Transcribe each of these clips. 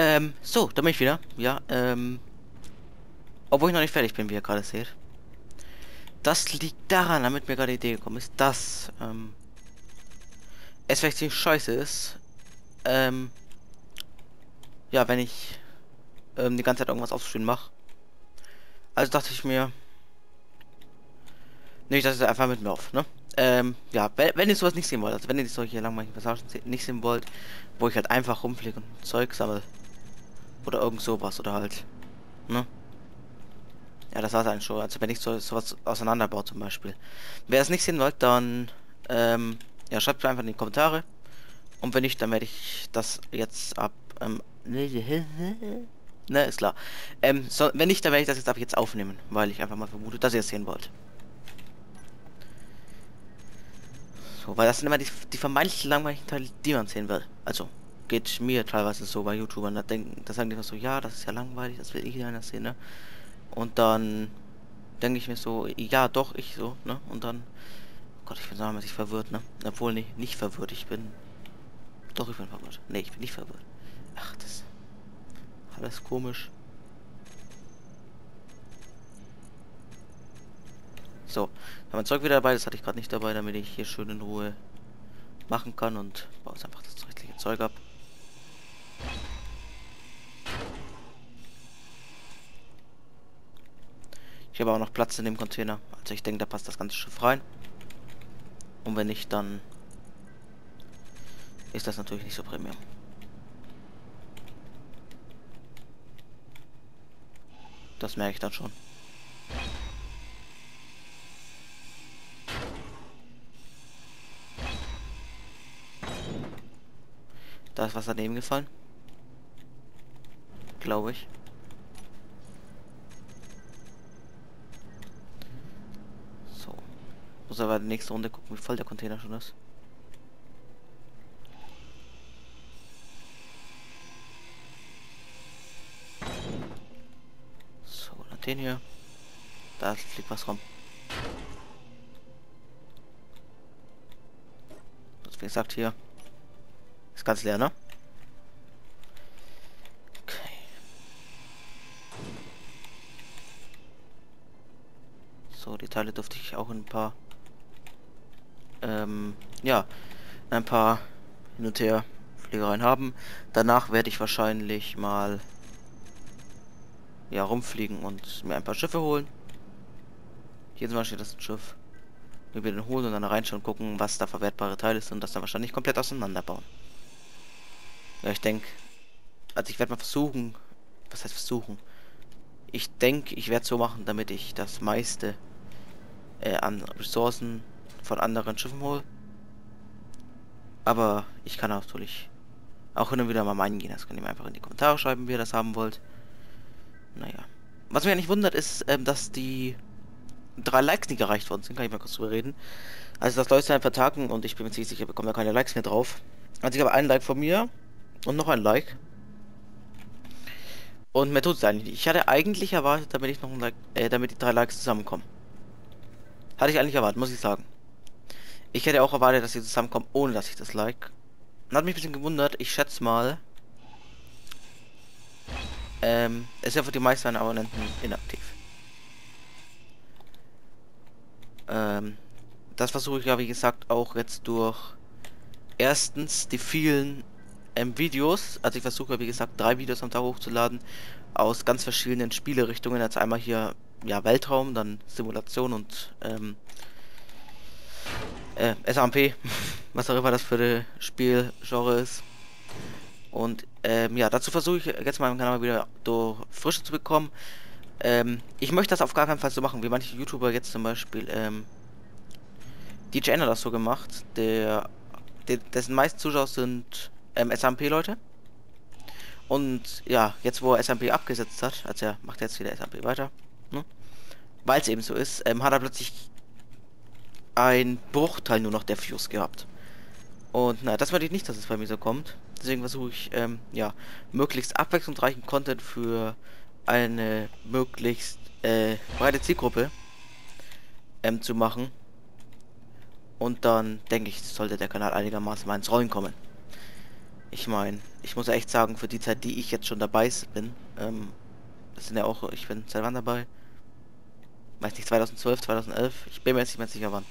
Ähm, so, da bin ich wieder. Ja, ähm. Obwohl ich noch nicht fertig bin, wie ihr gerade seht. Das liegt daran, damit mir gerade die Idee gekommen ist, dass, ähm, es vielleicht ziemlich scheiße ist, ähm, ja, wenn ich, ähm, die ganze Zeit irgendwas aufstehen mache. Also dachte ich mir, nicht, dass es einfach mit mir auf, ne? Ähm, ja, wenn, wenn ihr sowas nicht sehen wollt, also wenn ihr solche langweiligen Passagen nicht sehen wollt, wo ich halt einfach rumfliege und Zeug sammle, oder irgend sowas, oder halt, ne? Ja, das war's eigentlich schon. Also wenn ich so sowas auseinanderbaue zum Beispiel. Wer es nicht sehen wollt, dann ähm, ja, schreibt mir einfach in die Kommentare. Und wenn nicht, dann werde ich das jetzt ab ähm, ne, ist klar. Ähm, so, wenn nicht, dann werde ich das jetzt ab jetzt aufnehmen, weil ich einfach mal vermute, dass ihr es sehen wollt. So, weil das sind immer die, die vermeintlich langweiligen Teile, die man sehen will. Also, geht mir teilweise so bei YouTubern, da denken, da sagen die immer so, ja, das ist ja langweilig, das will ich in einer Szene. Und dann denke ich mir so, ja, doch, ich so, ne? Und dann, oh Gott, ich bin ich verwirrt, ne? Obwohl nicht, nicht verwirrt, ich bin, doch, ich bin verwirrt. Ne, ich bin nicht verwirrt. Ach, das, alles komisch. So, mein Zeug wieder dabei, das hatte ich gerade nicht dabei, damit ich hier schön in Ruhe machen kann und baue jetzt einfach das restliche Zeug ab. Ich habe auch noch Platz in dem Container. Also ich denke, da passt das ganze Schiff rein. Und wenn nicht, dann ist das natürlich nicht so Premium. Das merke ich dann schon. Da ist was daneben gefallen. Glaube ich. Muss aber nächste Runde gucken, wie voll der Container schon ist. So, den hier. Da fliegt was rum. Das wie gesagt hier. Ist ganz leer, ne? So, die Teile durfte ich auch in ein paar ähm, ja, ein paar hin und her Fliegereien haben. Danach werde ich wahrscheinlich mal ja rumfliegen und mir ein paar Schiffe holen. Hier zum Beispiel das Schiff. Wir den holen und dann reinschauen gucken, was da verwertbare Teile ist und das dann wahrscheinlich komplett auseinanderbauen. Ja, ich denke, also ich werde mal versuchen, was heißt versuchen? Ich denke, ich werde so machen, damit ich das meiste äh, an Ressourcen von anderen Schiffen hole. Aber ich kann natürlich auch hin und wieder mal meinen gehen. Das könnt ihr mir einfach in die Kommentare schreiben, wie ihr das haben wollt. Naja. Was mich ja nicht wundert, ist, ähm, dass die drei Likes nicht erreicht worden sind. Kann ich mal kurz drüber reden. Also das Leute einfach tagen und ich bin mir ziemlich sicher, bekomme da keine Likes mehr drauf. Also ich habe einen Like von mir und noch ein Like. Und mehr tut es eigentlich nicht. Ich hatte eigentlich erwartet, damit ich noch ein Like, äh, damit die drei Likes zusammenkommen. Hatte ich eigentlich erwartet, muss ich sagen. Ich hätte auch erwartet, dass sie zusammenkommen, ohne dass ich das like. Hat mich ein bisschen gewundert. Ich schätze mal. Ähm, es ja für die meisten Abonnenten inaktiv. Ähm, das versuche ich ja, wie gesagt, auch jetzt durch erstens die vielen ähm, Videos. Also ich versuche, wie gesagt, drei Videos am Tag hochzuladen aus ganz verschiedenen Spielerichtungen. Jetzt einmal hier ja Weltraum, dann Simulation und ähm, äh, SAMP, was auch immer das für das Spielgenre ist. Und ähm, ja, dazu versuche ich jetzt mal Kanal wieder durch Frische zu bekommen. Ähm, ich möchte das auf gar keinen Fall so machen, wie manche YouTuber jetzt zum Beispiel, ähm, DJ hat das so gemacht, der, der dessen meisten Zuschauer sind ähm, SMP-Leute. Und ja, jetzt wo er SMP abgesetzt hat, also er macht jetzt wieder SMP weiter, ne? weil es eben so ist, ähm, hat er plötzlich ein Bruchteil nur noch der Fuse gehabt. Und na, das wollte ich nicht, dass es bei mir so kommt. Deswegen versuche ich, ähm, ja, möglichst abwechslungsreichen Content für eine möglichst äh, breite Zielgruppe ähm, zu machen. Und dann denke ich, sollte der Kanal einigermaßen mal ins Rollen kommen. Ich meine, ich muss echt sagen, für die Zeit, die ich jetzt schon dabei bin, ähm, das sind ja auch, ich bin seit wann dabei? Weiß nicht, 2012, 2011? Ich bin mir jetzt nicht mehr sicher wann.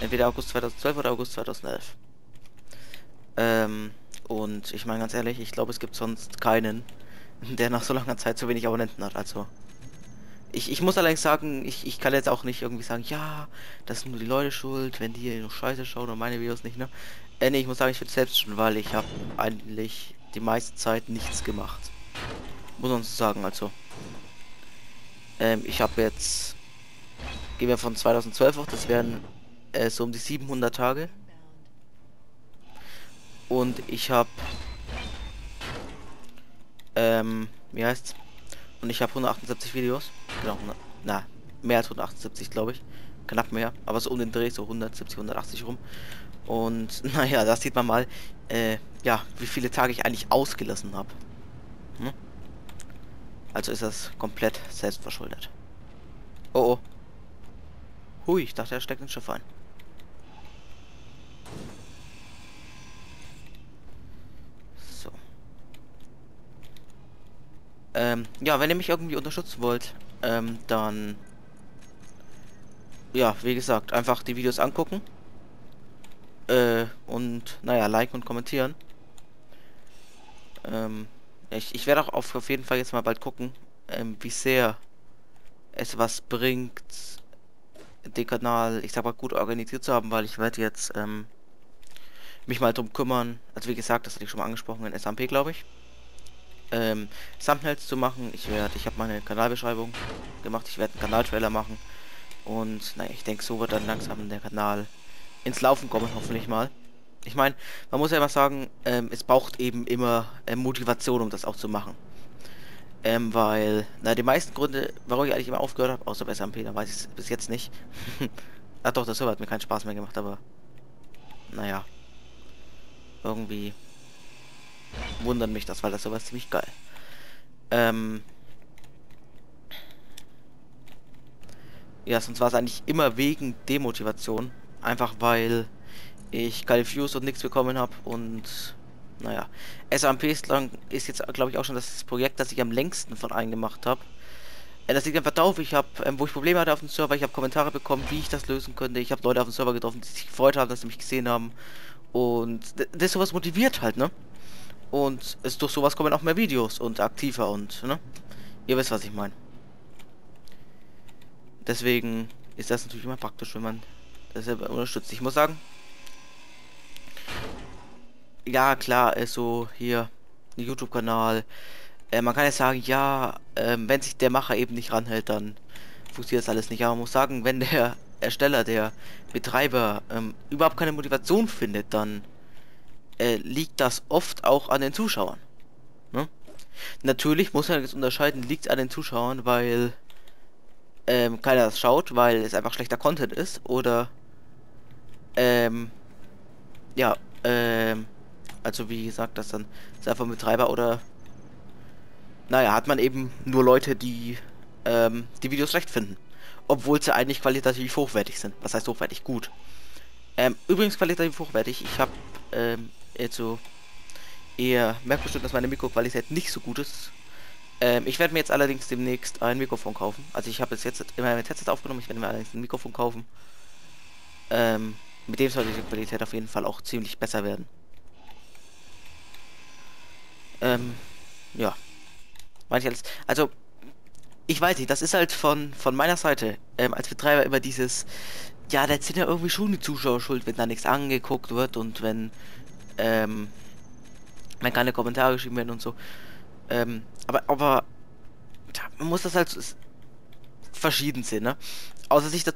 Entweder August 2012 oder August 2011. Ähm, und ich meine ganz ehrlich, ich glaube, es gibt sonst keinen, der nach so langer Zeit so wenig Abonnenten hat. Also, ich, ich muss allerdings sagen, ich, ich kann jetzt auch nicht irgendwie sagen, ja, das sind nur die Leute schuld, wenn die hier noch Scheiße schauen und meine Videos nicht, ne? Äh, nee, ich muss sagen, ich bin selbst schon, weil ich habe eigentlich die meiste Zeit nichts gemacht. Muss man so sagen, also. Ähm, ich habe jetzt, gehen wir von 2012 auf, das wären äh, so um die 700 Tage. Und ich habe, ähm, wie heißt's? Und ich habe 178 Videos. Genau, na, mehr als 178, glaube ich. Knapp mehr, aber so um den Dreh, so 170, 180 rum. Und naja, da sieht man mal, äh, ja, wie viele Tage ich eigentlich ausgelassen habe. Hm? Also ist das komplett selbstverschuldet. Oh oh. Hui, ich dachte, er steckt ins Schiff ein. So. Ähm, ja, wenn ihr mich irgendwie unterstützen wollt, ähm, dann... Ja, wie gesagt, einfach die Videos angucken. Äh, und, naja, liken und kommentieren. Ähm, ich, ich werde auch auf, auf jeden Fall jetzt mal bald gucken, ähm, wie sehr es was bringt, den Kanal, ich sag mal, gut organisiert zu haben, weil ich werde jetzt ähm, mich mal drum kümmern. Also wie gesagt, das hatte ich schon mal angesprochen in SMP, glaube ich. Ähm, Thumbnails zu machen. Ich werde, ich habe meine Kanalbeschreibung gemacht. Ich werde einen Kanaltrailer machen. Und naja, ich denke, so wird dann langsam der Kanal ins Laufen kommen, hoffentlich mal. Ich meine, man muss ja immer sagen, ähm, es braucht eben immer äh, Motivation, um das auch zu machen. Ähm, weil, na, die meisten Gründe, warum ich eigentlich immer aufgehört habe, außer bei SMP, da weiß ich es bis jetzt nicht. Ach doch, das Server hat mir keinen Spaß mehr gemacht, aber naja. Irgendwie wundert mich das, weil das Server ist ziemlich geil. Ähm. Ja, sonst war es eigentlich immer wegen Demotivation. Einfach weil ich keine Views und nichts bekommen habe und naja. SMP ist, lang, ist jetzt glaube ich auch schon das Projekt, das ich am längsten von allen gemacht habe. Äh, das liegt einfach darauf, ich habe, ähm, wo ich Probleme hatte auf dem Server, ich habe Kommentare bekommen, wie ich das lösen könnte. Ich habe Leute auf dem Server getroffen, die sich gefreut haben, dass sie mich gesehen haben. Und das sowas motiviert halt, ne? Und es durch sowas kommen auch mehr Videos und aktiver und, ne? Ihr wisst, was ich meine. Deswegen ist das natürlich immer praktisch, wenn man das selber unterstützt. Ich muss sagen, ja klar, ist so hier YouTube-Kanal. Äh, man kann ja sagen, ja, äh, wenn sich der Macher eben nicht ranhält, dann funktioniert das alles nicht. Aber man muss sagen, wenn der Ersteller, der Betreiber ähm, überhaupt keine Motivation findet, dann äh, liegt das oft auch an den Zuschauern. Ne? Natürlich muss man jetzt unterscheiden, liegt an den Zuschauern, weil ähm, keiner das schaut, weil es einfach schlechter Content ist oder ähm, ja, ähm, also wie gesagt, das dann ist einfach ein Betreiber oder naja, hat man eben nur Leute, die ähm, die Videos schlecht finden. Obwohl sie eigentlich qualitativ hochwertig sind. Was heißt hochwertig? Gut. Ähm, übrigens qualitativ hochwertig. Ich habe ähm, jetzt so eher merkt bestimmt, dass meine Mikroqualität nicht so gut ist. Ähm, ich werde mir jetzt allerdings demnächst ein Mikrofon kaufen. Also ich habe es jetzt immer mit Headset aufgenommen. Ich werde mir allerdings ein Mikrofon kaufen. Ähm, mit dem sollte die Qualität auf jeden Fall auch ziemlich besser werden. Ähm, ja. Manche alles. Also, ich weiß nicht, das ist halt von, von meiner Seite ähm, als Betreiber immer dieses, ja, da sind ja irgendwie schon die Zuschauer schuld, wenn da nichts angeguckt wird und wenn, ähm, wenn keine Kommentare geschrieben werden und so. Ähm, aber, aber, man muss das halt verschieden sehen, ne? Außer sich dazu